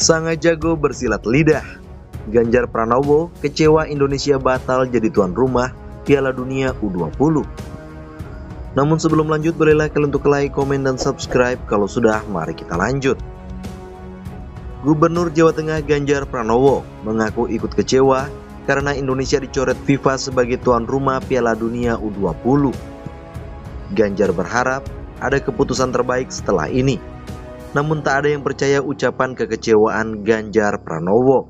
Sangat jago bersilat lidah. Ganjar Pranowo kecewa Indonesia batal jadi tuan rumah Piala Dunia U20. Namun sebelum lanjut bolehlah kalian untuk like, komen, dan subscribe. Kalau sudah, mari kita lanjut. Gubernur Jawa Tengah Ganjar Pranowo mengaku ikut kecewa karena Indonesia dicoret FIFA sebagai tuan rumah Piala Dunia U20. Ganjar berharap ada keputusan terbaik setelah ini. Namun tak ada yang percaya ucapan kekecewaan Ganjar Pranowo.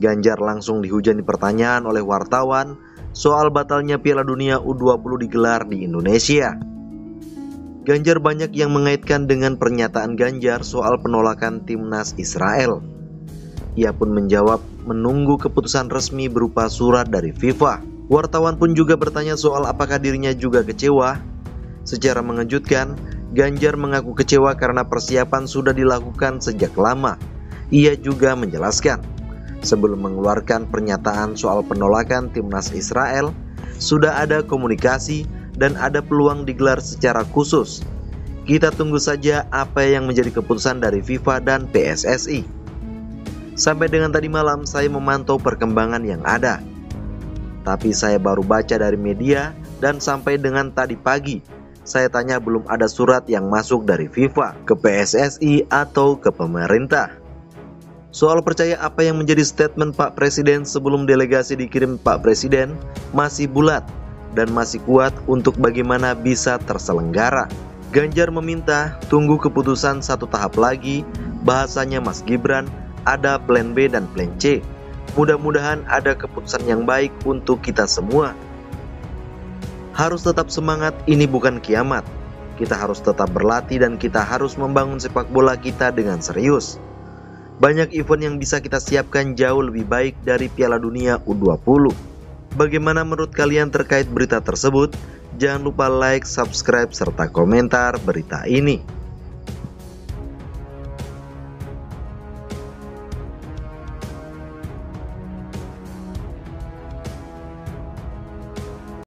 Ganjar langsung dihujani pertanyaan oleh wartawan soal batalnya Piala Dunia U20 digelar di Indonesia. Ganjar banyak yang mengaitkan dengan pernyataan Ganjar soal penolakan timnas Israel. Ia pun menjawab menunggu keputusan resmi berupa surat dari FIFA. Wartawan pun juga bertanya soal apakah dirinya juga kecewa. Secara mengejutkan, Ganjar mengaku kecewa karena persiapan sudah dilakukan sejak lama. Ia juga menjelaskan, sebelum mengeluarkan pernyataan soal penolakan timnas Israel, sudah ada komunikasi dan ada peluang digelar secara khusus. Kita tunggu saja apa yang menjadi keputusan dari FIFA dan PSSI. Sampai dengan tadi malam saya memantau perkembangan yang ada. Tapi saya baru baca dari media dan sampai dengan tadi pagi saya tanya belum ada surat yang masuk dari FIFA ke PSSI atau ke pemerintah. Soal percaya apa yang menjadi statement Pak Presiden sebelum delegasi dikirim Pak Presiden masih bulat dan masih kuat untuk bagaimana bisa terselenggara. Ganjar meminta tunggu keputusan satu tahap lagi, bahasanya Mas Gibran ada plan B dan plan C. Mudah-mudahan ada keputusan yang baik untuk kita semua. Harus tetap semangat, ini bukan kiamat. Kita harus tetap berlatih dan kita harus membangun sepak bola kita dengan serius. Banyak event yang bisa kita siapkan jauh lebih baik dari Piala Dunia U20. Bagaimana menurut kalian terkait berita tersebut? Jangan lupa like, subscribe, serta komentar berita ini.